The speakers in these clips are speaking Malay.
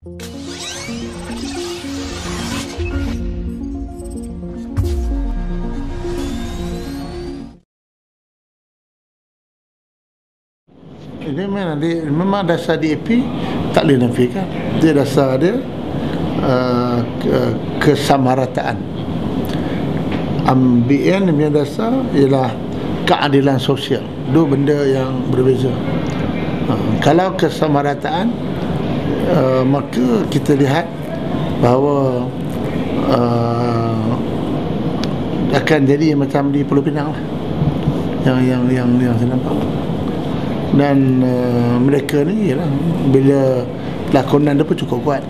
Ini memang, dia, memang dasar DAP tak boleh nafikan. Dia dasar dia uh, ke, kesamarataan. MBN punya dasar ialah keadilan sosial. Dua benda yang berbeza. Uh, kalau kesamarataan uh, maka kita lihat bahawa uh, akan jadi macam di Pulau Pinang lah. Yang yang yang yang saya nampak. Dan uh, mereka ni ialah bila lakonan dia pun cukup kuat.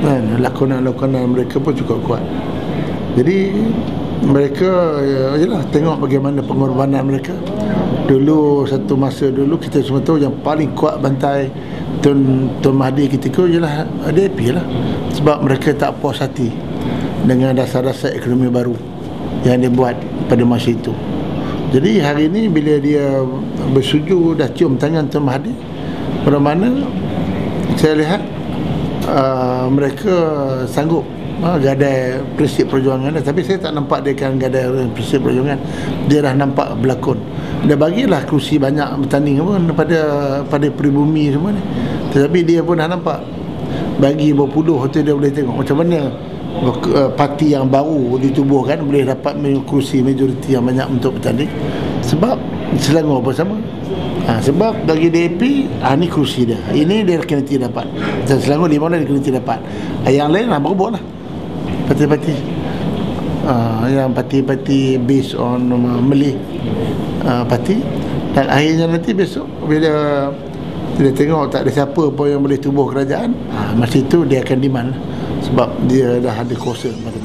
Kan? Lakonan-lakonan mereka pun cukup kuat. Jadi mereka ialah tengok bagaimana pengorbanan mereka. Dulu satu masa dulu kita semua tahu yang paling kuat bantai Tun, Tun Mahdi ketika ialah DAP lah. Sebab mereka tak puas hati dengan dasar-dasar ekonomi baru yang dia buat pada masa itu. Jadi hari ini bila dia bersuju dah cium tangan Mahathir pada mana saya lihat uh, mereka sanggup uh, gadai prinsip perjuangan tapi saya tak nampak dia akan gadai prinsip perjuangan. Dia dah nampak berlakon. Dia bagilah kerusi banyak bertanding pun pada pada peribumi semua ni tetapi dia pun dah nampak. Bagi berpuluh tu dia boleh tengok. Macam mana uh, parti yang baru ditubuhkan boleh dapat kerusi majoriti yang banyak untuk bertanding? Sebab Selangor bersama. Ha, sebab bagi DAP ha, ni kerusi dia. Ini dia kena tidak dapat. Dan Selangor lima dia kena tidak dapat? Ha, yang lain lah berebut lah. Parti-parti. Ha, yang parti-parti based on uh, Malay uh, parti. Dan akhirnya nanti besok bila dia tengok tak ada siapa pun yang boleh tubuh kerajaan ha, masa itu dia akan demand lah. sebab dia dah ada kuasa. pada